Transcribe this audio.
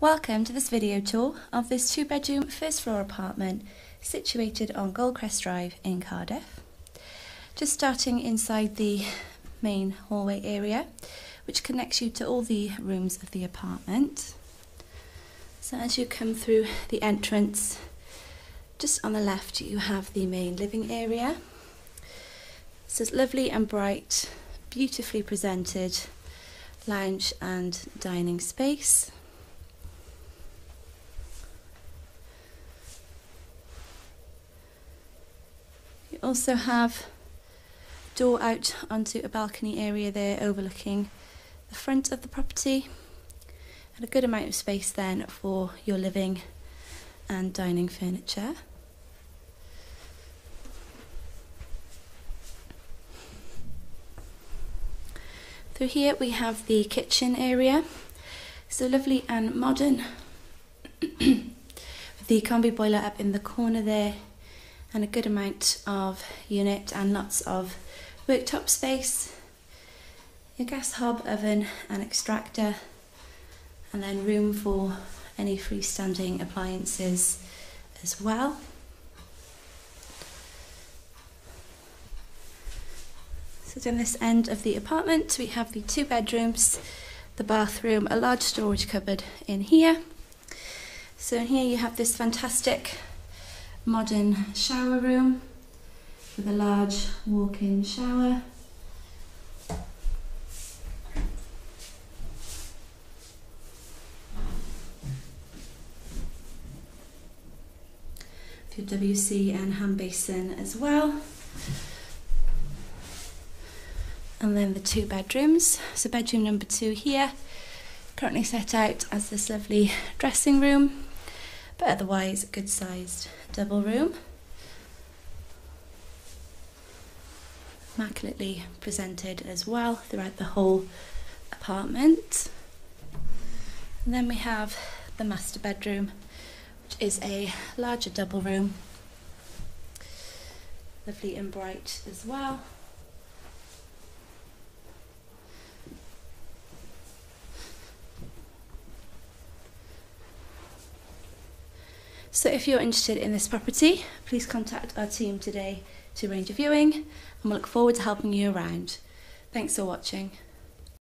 Welcome to this video tour of this two bedroom first floor apartment situated on Goldcrest Drive in Cardiff. Just starting inside the main hallway area which connects you to all the rooms of the apartment. So as you come through the entrance just on the left you have the main living area. So it's lovely and bright, beautifully presented lounge and dining space. Also have door out onto a balcony area there overlooking the front of the property and a good amount of space then for your living and dining furniture. Through here we have the kitchen area. So lovely and modern. the combi boiler up in the corner there and a good amount of unit and lots of worktop space. Your gas hob, oven and extractor and then room for any freestanding appliances as well. So down this end of the apartment we have the two bedrooms, the bathroom, a large storage cupboard in here. So in here you have this fantastic modern shower room with a large walk-in shower. Your WC and hand basin as well and then the two bedrooms. So bedroom number two here, currently set out as this lovely dressing room, but otherwise good sized double room. Immaculately presented as well throughout the whole apartment. And then we have the master bedroom, which is a larger double room. Lovely and bright as well. So if you're interested in this property, please contact our team today to arrange a viewing and we look forward to helping you around. Thanks for watching.